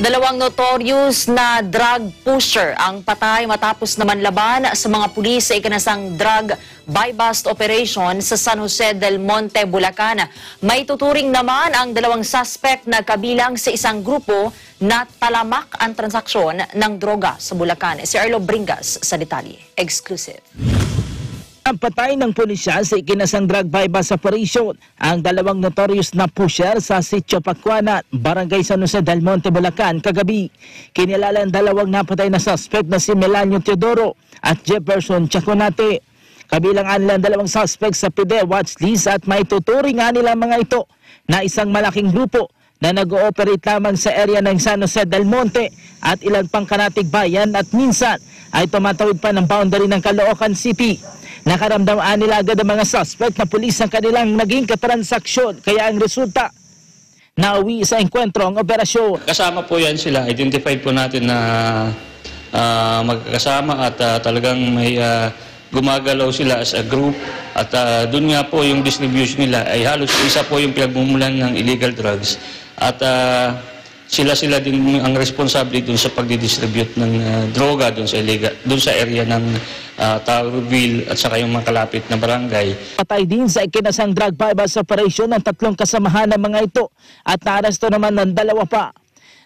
Dalawang notorious na drug pusher ang patay matapos naman laban sa mga pulis sa ikanasang drug buy-bust operation sa San Jose del Monte, Bulacan. May tuturing naman ang dalawang suspect na kabilang sa isang grupo na talamak ang transaksyon ng droga sa Bulacan. Si Arlo Bringas sa detalye. Exclusive. Ang patay ng pulisya sa ikinasang drug buy-bust operation ang dalawang notorious na pusher sa Sitio Pacuana, Barangay San Jose del Monte, Bulacan kagabi. Kinilala ang dalawang napatay na suspect na si Melanio Teodoro at Jefferson Chaconate. Kabilang ang dalawang suspect sa PIDE watch list at may tuturing nga nila mga ito na isang malaking grupo na nag-ooperate lamang sa area ng San Jose del Monte at ilang pang kanatig bayan at minsan ay tumatawid pa ng boundary ng Caloocan City. Nakaramdamaan nila agad ang mga suspect na pulis ang kanilang naging katransaksyon kaya ang resulta nauwi sa enkwentro ang operasyon. Kasama po yan sila. Identified po natin na ah, magkakasama at ah, talagang may ah, gumagalaw sila as a group. At ah, dun nga po yung distribution nila ay halos isa po yung pinagmumulan ng illegal drugs. At ah, sila-sila din ang responsable dun sa pagdidistribute ng ah, droga dun sa, illegal, dun sa area ng uh, Taurville at saka yung mga kalapit na barangay. Patay din sa ikinasang drug buy-bust operation ng tatlong kasamahan ng mga ito at naaresto naman ng dalawa pa.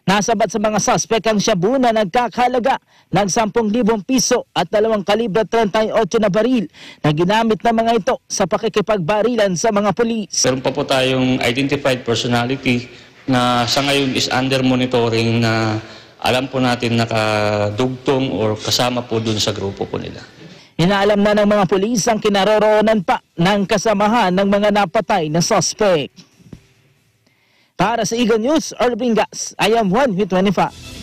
Nasabat sa mga suspect ang shabu na nagkakalaga ng 10,000 piso at dalawang kalibre 38 na baril na ginamit ng mga ito sa pakikipagbarilan sa mga pulis. Meron pa po tayong identified personality na sa ngayon is under monitoring na alam po natin nakadugtong or kasama po dun sa grupo po nila. Inaalam na ng mga pulis ang kinaroroonan pa ng kasamahan ng mga napatay na suspect. Para sa Eagle News, Earl Bingas, I am 1 with 25.